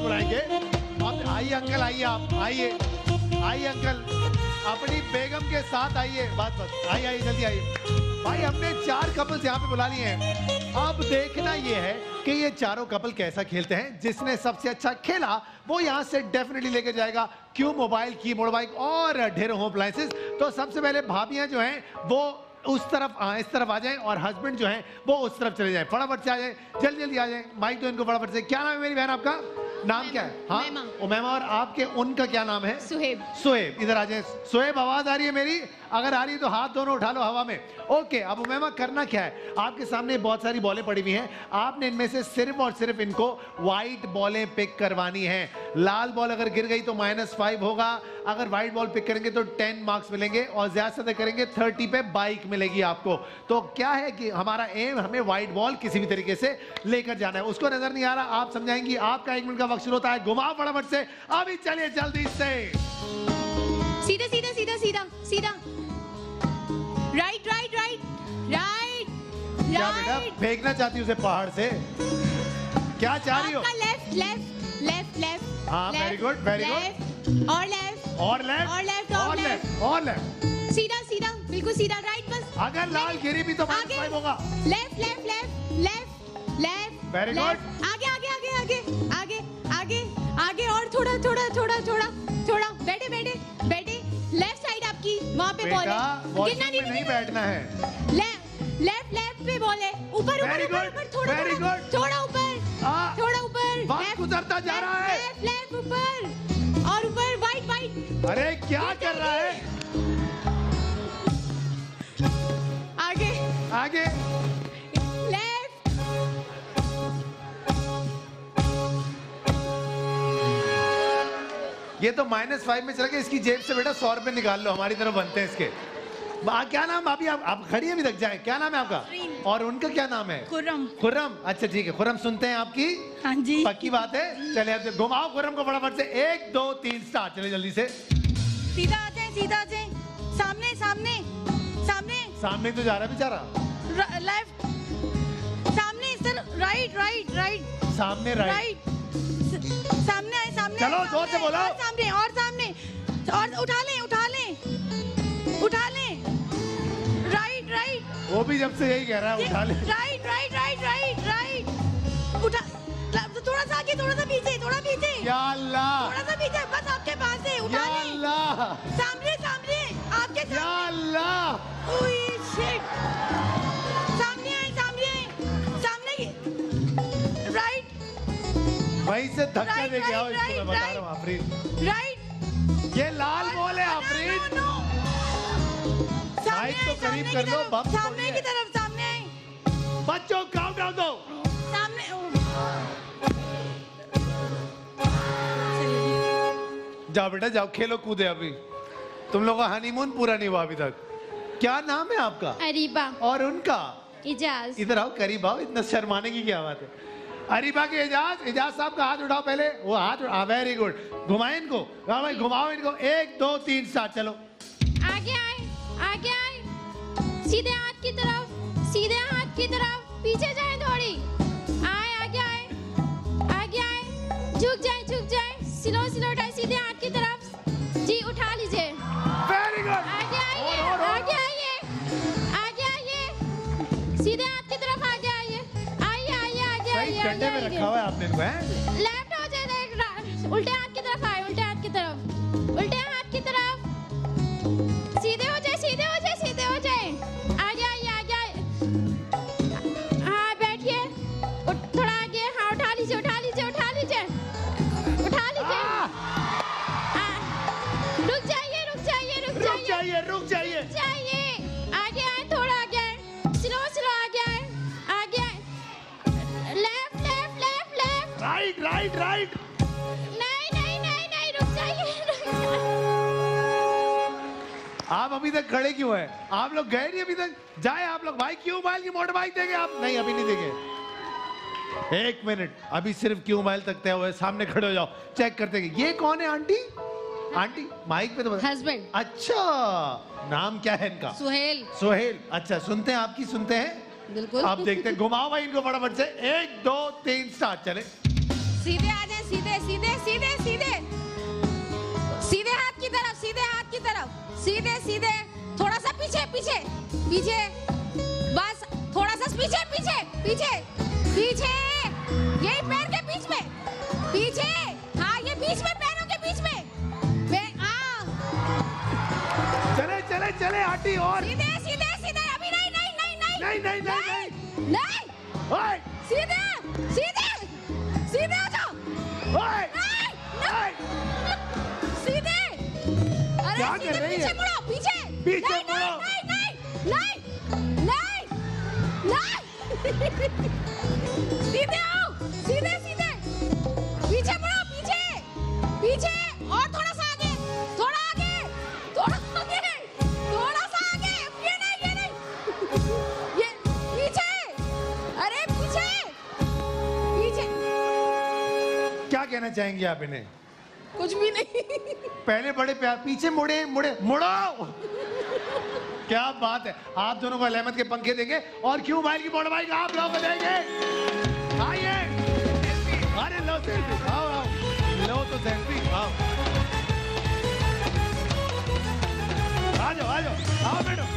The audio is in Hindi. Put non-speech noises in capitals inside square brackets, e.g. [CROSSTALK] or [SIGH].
बार बुलाएँगे आप आइए अंकल आइए आप आइए आइए अंकल। अपनी बेगम के साथ आइए बात बात आइए आइए जल्दी आइए। भाई हमने चार कपल्स यहाँ पे बुला लिए हैं। अब देखना ये है कि ये चारों कपल कैसा खेलते हैं। जिसने सबसे अच्छा खेला वो यहाँ से डेफिनेटली लेकर जाएगा। क्यू? मोबाइल की मोड़ बाइक और ढेरों होम अप्लायंसेस तो सबसे पहले भाभियाँ जो हैं वो उस तरफ़ आ, इस तरफ़ आ जाएँ और हस्बैंड जो हैं वो उस तरफ़ चले जाएँ। फटाफट से आ जाएँ जल्दी जल्दी आ जाएँ। माइक दो इनको फटाफट से। क्या नाम है मेरी बहन आपका? नाम क्या है? हाँ? उमैमा। और आपके उनका क्या नाम है? सुहेब। सुहेब। इधर आ जाए सुहेब आवाज़ आ रही है मेरी? अगर आ रही है तो हाथ दोनों उठा लो हवा में। ओके अब उमैमा करना क्या है? आपके सामने बहुत सारी बॉलें पड़ी हुई हैं। आपने इनमें से सिर्फ़ और सिर्फ़ इनको व्हाइट बॉलें पिक करवानी है। लाल बॉल अगर गिर गई तो माइनस फाइव होगा। अगर व्हाइट बॉल पिक करेंगे तो टेन मार्क्स मिलेंगे और ज़्यादा से ज़्यादा करेंगे थर्टी पे बाइक मिलेगी आपको। तो क्या है कि हमारा एम हमें व्हाइट बॉल किसी भी तरीके से लेकर जाना है। उसको नज़र नहीं आ रहा आप समझाएँगी। आपका एक मिनट का वक्त शुरू होता है। घुमाओ फटाफट से। अभी चलिए जल्दी से। सीधा सीधा सीधा सीधा सीधा। राइट राइट राइट राइट क्या बेटा फेंकना चाहती हूँ उसे पहाड़ से? क्या चाह रही हो? लेफ़्ट लेफ़्ट लेफ़्ट लेफ़्ट हाँ, good, very good. good और लेफ़्ट और लेफ़्ट और left, और लेफ़्ट और लेफ़्ट सीधा सीधा बिल्कुल सीधा राइट बस। अगर लाल गिरी भी तो माइनस आगे। फाइव होगा। Left left left left left Very left. आगे आगे आगे आगे आगे आगे आगे और थोड़ा थोड़ा थोड़ा थोड़ा थोड़ा। बैठे बैठे बैठे। लेफ़्ट साइड आपकी वहाँ पे बॉल है। में नहीं बैठना है। लेफ़्ट लेफ़्ट लेफ़्ट पे बॉल है। ऊपर ऊपर ऊपर good, ऊपर थोड़ा थोड़ा. थोड़ा ऊपर। हाँ, थोड़ा ऊपर वक्त गुजरता जा रहा है। ऊपर और ऊपर वाइट वाइट अरे क्या कर रहा है? आगे। आगे। लेफ़्ट ये तो माइनस फाइव में चला गया इसकी जेब से बेटा सौ रुपए निकाल लो हमारी तरफ़ बनते हैं इसके। आ, क्या नाम? अभी आप, आप खड़ी अभी तक? जाए। क्या नाम है आपका? और उनका क्या नाम है? खुर्रम। खुर्रम। अच्छा ठीक है। खुर्रम सुनते हैं आपकी? हाँ जी। पक्की बात है। चले अब घुमाओ खुर्रम को फटाफट से। एक दो तीन स्टार्ट। चले जल्दी से। सीधा आ जाए सीधा आ जाए। सामने सामने सामने। सामने तो जा रहा है बेचारा। लेफ़्ट सामने सर राइट राइट राइट सामने राइट राइट सामने आए सामने चलो, ज़ोर से बोलो। सामने और सामने। और उठा लें उठा लें। उठा लें। वो भी जब से यही कह रहा है उठा ले। Right right right right right उठा थोड़ा सा आगे थोड़ा सा पीछे थोड़ा पीछे। या अल्लाह। थोड़ा सा पीछे बस आपके पास है या उठा लें। अल्लाह। सामने सामने आपके सामने। या अल्लाह। ओए शिट सामने आए सामने आए। सामने राइट वहीं से धक्का दे के आओ इसको मैं बता रहा हूँ आफरीन। राइट ये लाल करीब कर लो, बम सामने की तरफ़ सामने। बच्चों काउंट डाउन दो। सामने जाओ बेटा जाओ खेलो कूदे अभी। तुम लोगों का हनीमून पूरा नहीं हुआ अभी तक। क्या नाम है आपका? अरीबा। और उनका? इजाज इधर आओ करीब आओ इतना शर्माने की क्या बात है? अरीबा के एजाज एजाज साहब का हाथ उठाओ पहले। वो हाथ उठा वेरी गुड घुमाए इनको। भाई घुमाओ इनको। एक दो तीन सात चलो। सीधे हाथ की तरफ़ सीधे हाथ की तरफ़ पीछे जाए थोड़ी। आए आगे आए आगे आए। झुक जाए झुक जाए। स्लो स्लो उठाए सीधे हाथ की तरफ़। जी उठा लीजिए। वेरी गुड आगे आइए। आगे आइए आगे आइए। सीधे हाथ की तरफ़ आगे आइए। आइए आइए आगे आइए डंडे में रखा हुआ है आपने इनको हैं? लेफ़्ट हो जाए उल्टे हाथ जाइए जाइए आगे आए थोड़ा आगे आए। स्लो स्लो आगे आए। आगे आए। Left left left left right right right नहीं नहीं नहीं नहीं रुक जाइए रुक जाइए। आप अभी तक खड़े क्यों हैं? आप लोग गए नहीं अभी तक? जाए आप लोग। भाई क्यों मोबाइल की मोटर बाइक देंगे आप? नहीं अभी नहीं देंगे। एक मिनट अभी सिर्फ़ क्यों मोबाइल तक तय हुए सामने खड़े हो जाओ। चेक करते हैं। ये कौन है आंटी? आंटी माइक पे तो हस्बैंड अच्छा नाम क्या है इनका? सुहेल। सोहेल अच्छा सुनते हैं आपकी सुनते हैं? बिल्कुल। आप देखते हैं घुमाओ भाई इनको फटाफट से। एक दो तीन स्टार्ट चले। सीधे आ जाए सीधे सीधे सीधे सीधे। सीधे हाथ की तरफ़ सीधे हाथ की तरफ़। सीधे सीधे। थोड़ा सा पीछे पीछे पीछे। बस थोड़ा सा पीछे पीछे पीछे पीछे। यही पैर के बीच में पीछे। चले चले और। सीधे सीधे सीधे अभी नहीं नहीं नहीं नहीं। नहीं नहीं नहीं नहीं नहीं। ओए। सीधे सीधे सीधे हो जाओ। ओए। नहीं सीधे। अरे क्या सीधे कर रही पीछे मुड़ो पीछे। पीछे मुड़ो। नहीं नहीं नहीं नहीं नहीं। [LAUGHS] सीधे आओ सीधे कहना चाहेंगे आप इन्हें? कुछ भी नहीं। [LAUGHS] पहले बड़े प्यार पीछे मुड़े मुड़े मुड़ो! क्या बात है? आप दोनों को अहमद के पंखे देंगे। और क्यों भाई की बोड़ भाई आप लोग देंगे? आइए। अरे लो सेल्फी आओ आओ। लो तो सेल्फी आओ। आ जाओ आ जाओ। आओ मैडम।